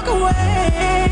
walk away.